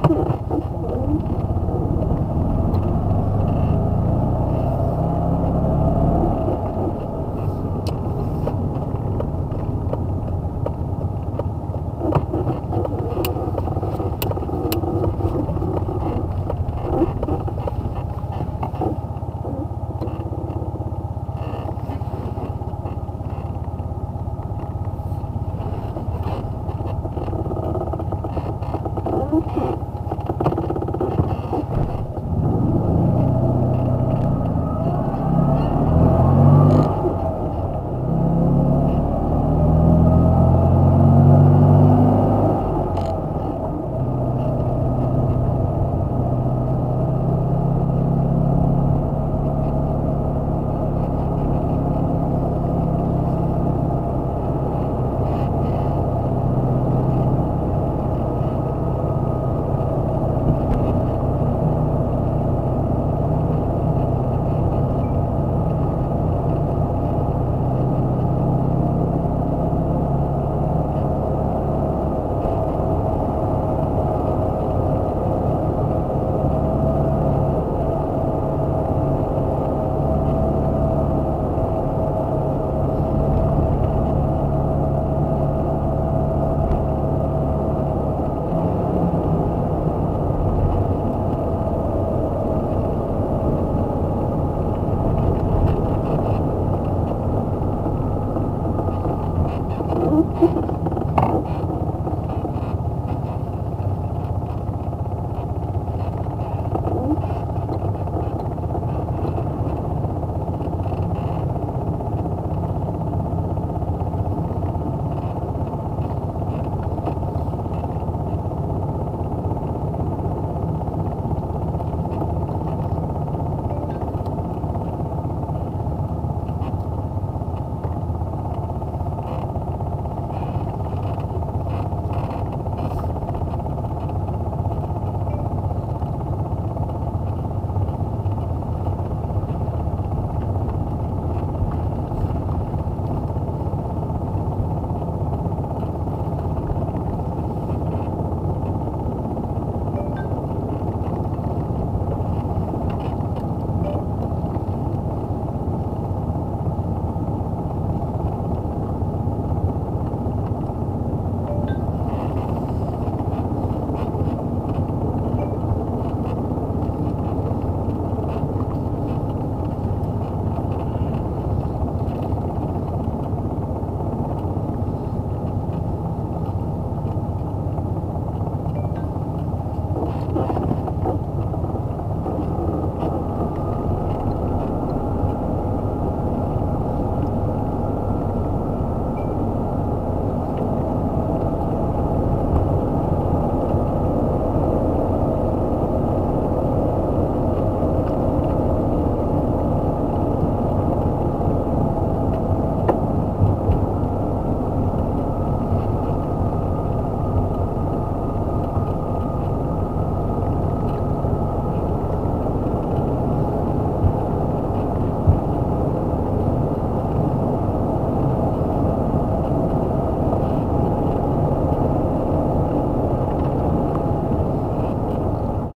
Okay.